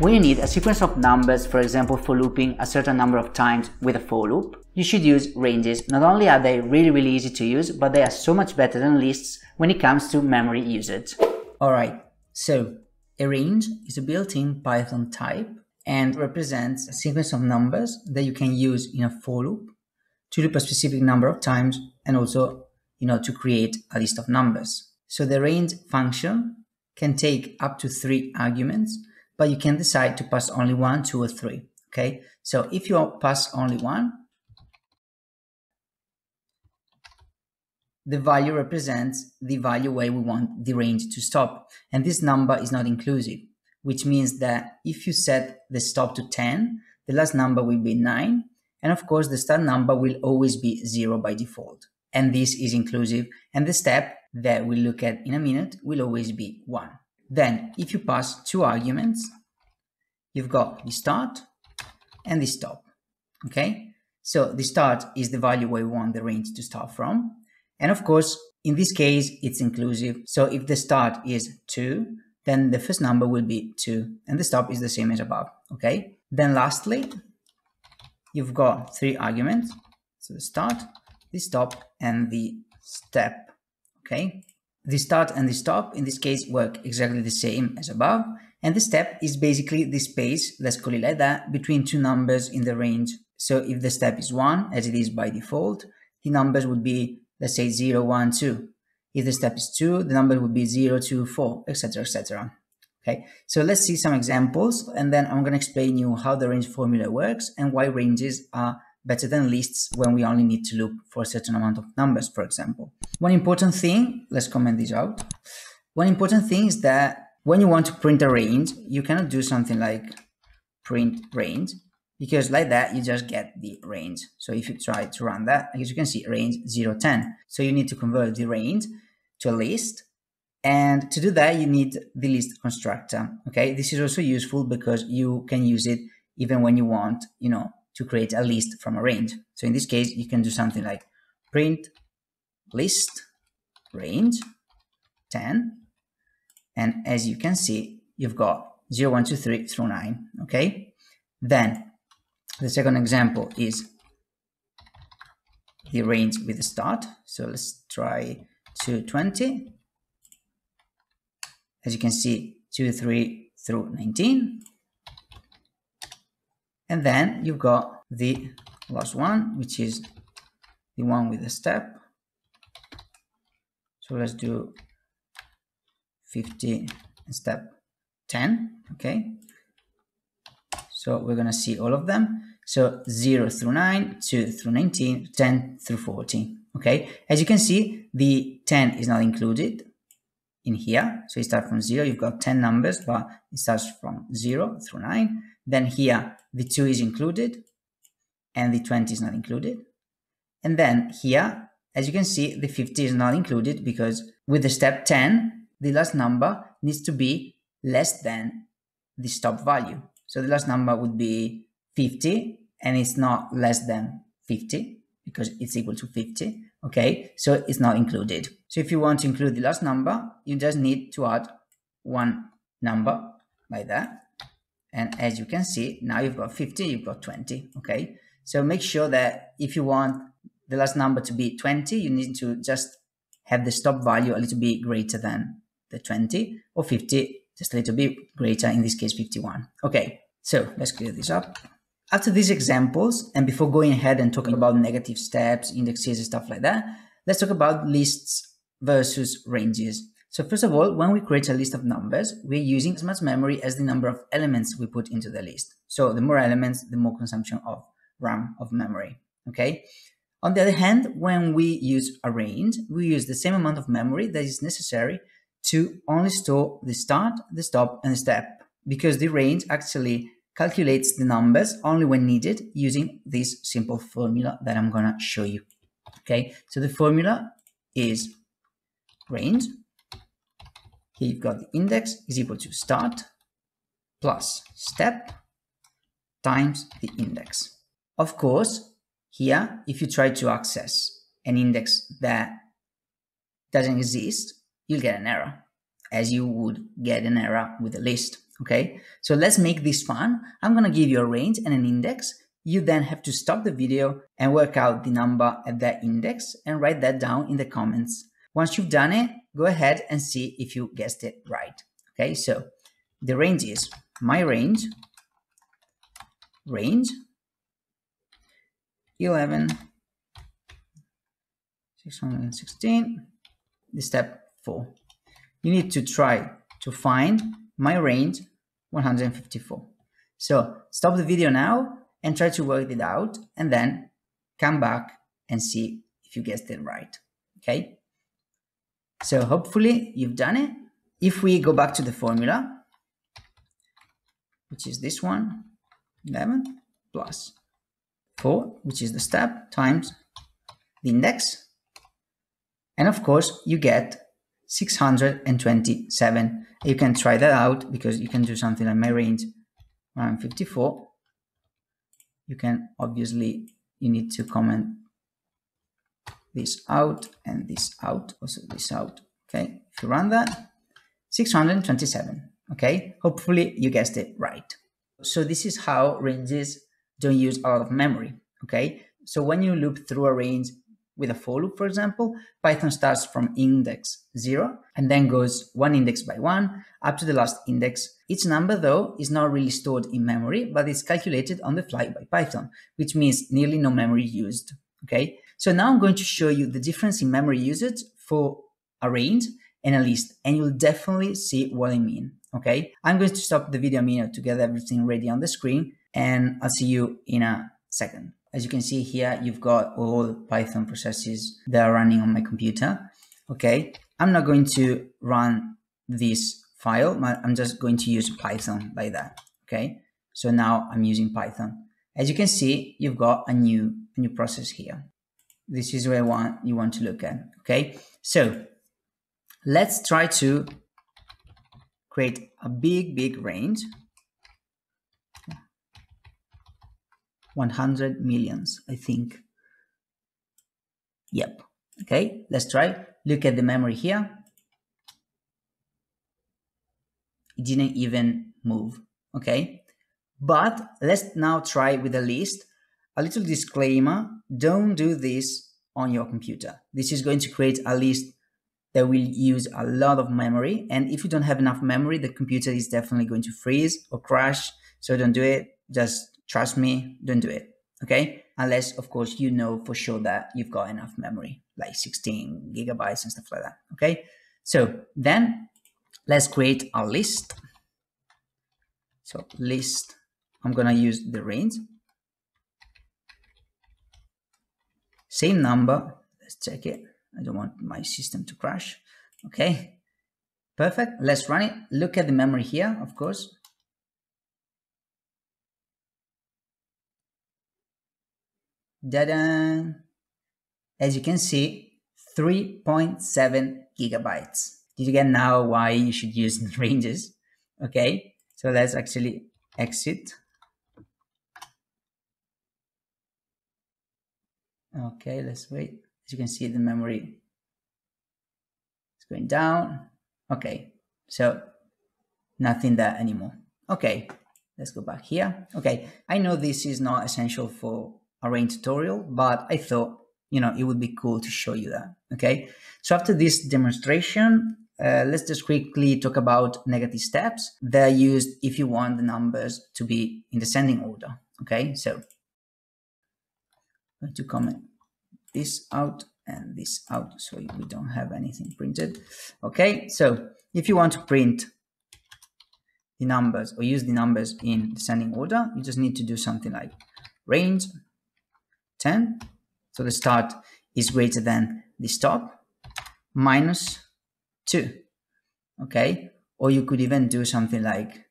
When you need a sequence of numbers, for example for looping a certain number of times with a for loop, you should use ranges. Not only are they really really easy to use, but they are so much better than lists when it comes to memory usage. Alright, so a range is a built-in Python type and represents a sequence of numbers that you can use in a for loop to loop a specific number of times and also you know to create a list of numbers. So the range function can take up to three arguments but you can decide to pass only one, two, or three. Okay, so if you pass only one, the value represents the value where we want the range to stop. And this number is not inclusive, which means that if you set the stop to 10, the last number will be 9. And of course, the start number will always be 0 by default. And this is inclusive. And the step that we'll look at in a minute will always be 1. Then if you pass two arguments, you've got the start and the stop. Okay, so the start is the value where we want the range to start from. And of course, in this case, it's inclusive. So if the start is 2, then the first number will be 2 and the stop is the same as above. Okay, then lastly, you've got three arguments. So the start, the stop, and the step. Okay, the start and the stop in this case work exactly the same as above. And the step is basically the space, let's call it like that, between two numbers in the range. So if the step is 1, as it is by default, the numbers would be, let's say 0, 1, 2. If the step is 2, the number would be 0, 2, 4, etc., etc. Okay, so let's see some examples, and then I'm going to explain you how the range formula works and why ranges are better than lists when we only need to look for a certain amount of numbers, for example. One important thing, let's comment this out. One important thing is that when you want to print a range, you cannot do something like print range because like that you just get the range. So if you try to run that, as you can see range 0, 10. So you need to convert the range to a list and to do that, you need the list constructor. Okay, this is also useful because you can use it even when you want, you know, to create a list from a range. So in this case, you can do something like print list range 10. And as you can see, you've got 0, 1, 2, 3 through 9. Okay. Then the second example is the range with the start. So let's try 220. As you can see, 2, 3 through 19. And then you've got the last one, which is the one with the step. So let's do 50 step 10, okay? So we're gonna see all of them. So 0 through 9, 2 through 19, 10 through 14, okay? As you can see, the 10 is not included in here. So you start from 0, you've got 10 numbers, but it starts from 0 through 9. Then here, the 2 is included and the 20 is not included. And then here, as you can see, the 50 is not included because with the step 10, the last number needs to be less than the stop value. So the last number would be 50 and it's not less than 50 because it's equal to 50. Okay, so it's not included. So if you want to include the last number, you just need to add one number like that and as you can see, now you've got 50, you've got 20, okay? So make sure that if you want the last number to be 20, you need to just have the stop value a little bit greater than the 20 or 50, just a little bit greater, in this case 51. Okay, so let's clear this up. After these examples, and before going ahead and talking about negative steps, indexes and stuff like that, let's talk about lists versus ranges. So first of all, when we create a list of numbers, we're using as much memory as the number of elements we put into the list. So the more elements, the more consumption of RAM of memory, okay? On the other hand, when we use a range, we use the same amount of memory that is necessary to only store the start, the stop, and the step, because the range actually calculates the numbers only when needed using this simple formula that I'm gonna show you. Okay, so the formula is range here you've got the index is equal to start plus step times the index. Of course, here, if you try to access an index that doesn't exist, you'll get an error, as you would get an error with a list. Okay, so let's make this fun. I'm gonna give you a range and an index. You then have to stop the video and work out the number at that index and write that down in the comments. Once you've done it, go ahead and see if you guessed it right. Okay, so the range is my range, range, 11, 616, the step 4. You need to try to find my range 154. So stop the video now and try to work it out and then come back and see if you guessed it right. Okay. So hopefully you've done it. If we go back to the formula, which is this one, 11 plus 4, which is the step, times the index. And of course, you get 627. You can try that out because you can do something like my range 154. You can obviously, you need to comment this out and this out, also this out. Okay, if you run that, 627. Okay, hopefully you guessed it right. So this is how ranges don't use a lot of memory. Okay, so when you loop through a range with a for loop, for example, Python starts from index zero and then goes one index by one up to the last index. Each number, though, is not really stored in memory, but it's calculated on the fly by Python, which means nearly no memory used. Okay, so now I'm going to show you the difference in memory usage for a range and a list, and you'll definitely see what I mean. Okay, I'm going to stop the video a minute to get everything ready on the screen, and I'll see you in a second. As you can see here, you've got all Python processes that are running on my computer. Okay, I'm not going to run this file, I'm just going to use Python like that. Okay, so now I'm using Python. As you can see, you've got a new, new process here. This is where want, you want to look at. Okay, so let's try to create a big, big range 100 millions, I think. Yep. Okay, let's try. Look at the memory here. It didn't even move. Okay. But let's now try with a list. A little disclaimer, don't do this on your computer. This is going to create a list that will use a lot of memory. And if you don't have enough memory, the computer is definitely going to freeze or crash. So don't do it. Just Trust me, don't do it. Okay. Unless, of course, you know for sure that you've got enough memory, like 16 gigabytes and stuff like that. Okay. So then let's create a list. So list, I'm to use the range. Same number. Let's check it. I don't want my system to crash. Okay. Perfect. Let's run it. Look at the memory here, of course. Da-da! As you can see, 3.7 gigabytes. Did you get now why you should use ranges? Okay, so let's actually exit. Okay, let's wait. As you can see, the memory is going down. Okay, so nothing there anymore. Okay, let's go back here. Okay, I know this is not essential for a range tutorial, but I thought, you know, it would be cool to show you that. Okay. So after this demonstration, uh, let's just quickly talk about negative steps. They're used if you want the numbers to be in descending order. Okay. So going to comment this out and this out so we don't have anything printed. Okay. So if you want to print the numbers or use the numbers in descending order, you just need to do something like range 10. So the start is greater than the stop minus 2. Okay? Or you could even do something like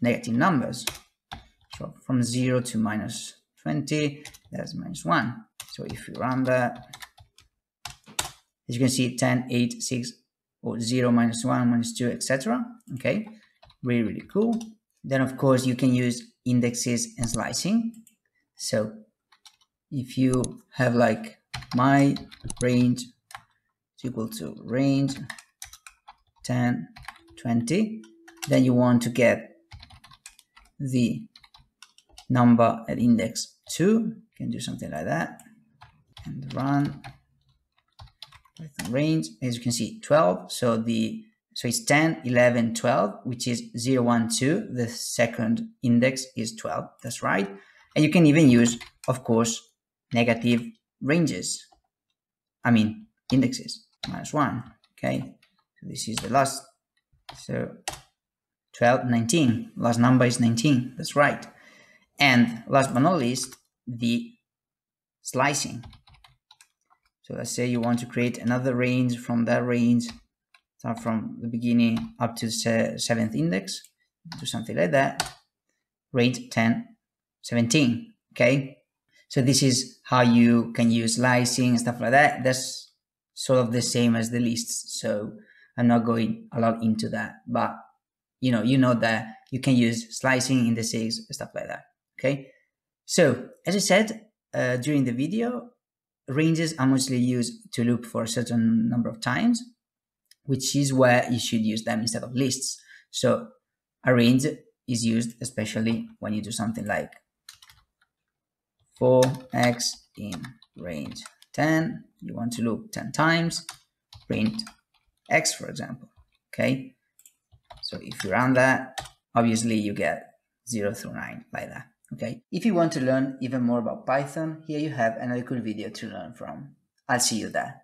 negative numbers. So from 0 to minus 20, that's minus 1. So if you run that, as you can see, 10, 8, 6, or 0, minus 1, minus 2, etc. Okay, really, really cool. Then, of course, you can use indexes and slicing. So if you have like my range is equal to range 10 20 then you want to get the number at index 2 you can do something like that. And run Python range. As you can see 12 so the so it's 10 11 12 which is 0 1 2 the second index is 12 that's right. And you can even use of course negative ranges. I mean indexes. Minus 1 okay. So this is the last. So 12 19 last number is 19 that's right and last but not least the slicing. So let's say you want to create another range from that range start from the beginning up to the seventh index do something like that range 10 17 okay? So this is how you can use slicing and stuff like that. That's sort of the same as the lists so i'm not going a lot into that. But you know you know that you can use slicing indices stuff like that okay so as i said uh, during the video ranges are mostly used to loop for a certain number of times which is where you should use them instead of lists. So a range is used especially when you do something like for x in range 10, you want to loop 10 times, print x, for example, okay? So if you run that, obviously you get 0 through 9 like that, okay? If you want to learn even more about Python, here you have another cool video to learn from. I'll see you there.